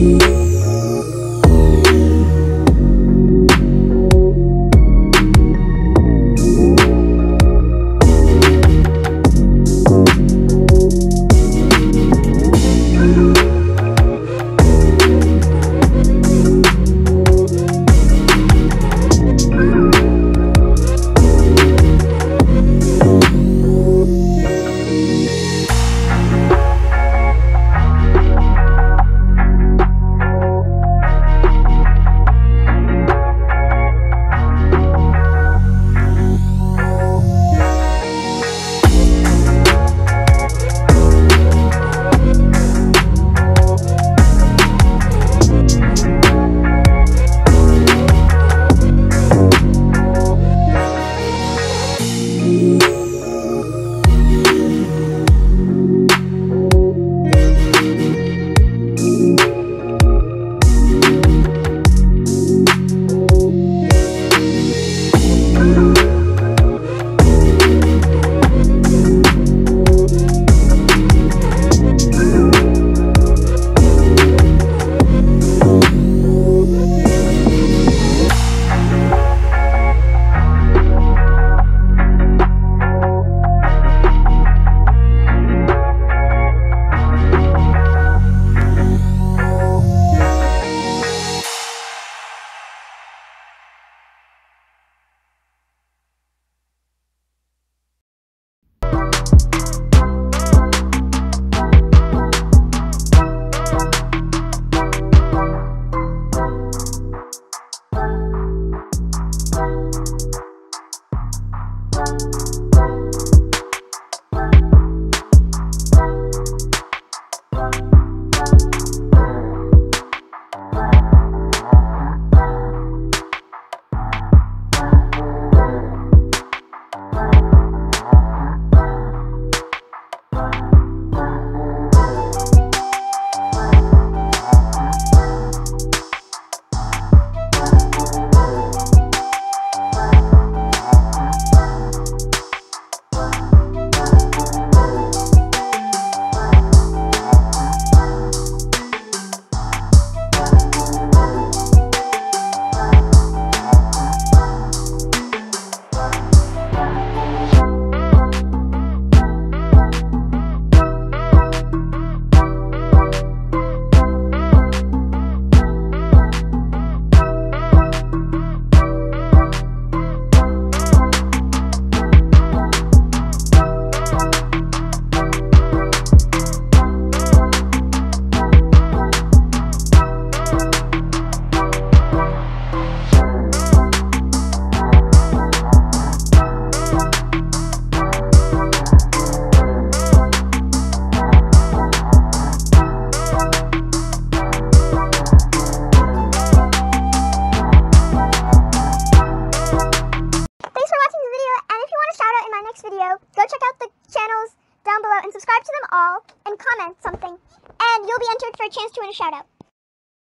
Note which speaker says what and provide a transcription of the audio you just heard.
Speaker 1: you. next video. Go check out the channels down below and subscribe to them all and comment something. And you'll be entered for a chance to win a shout out.